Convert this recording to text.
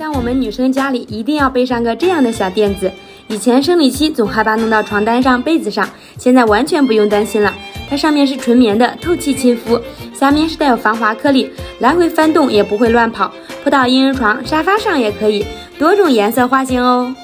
像我们女生家里一定要备上个这样的小垫子。以前生理期总害怕弄到床单上被子上现在完全不用担心了。它上面是纯棉的透气亲肤。下面是带有防滑颗粒来回翻动也不会乱跑铺到婴儿床沙发上也可以多种颜色花型哦。